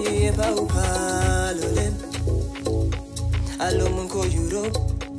Sao Paulo lem Alo mun ko Europe.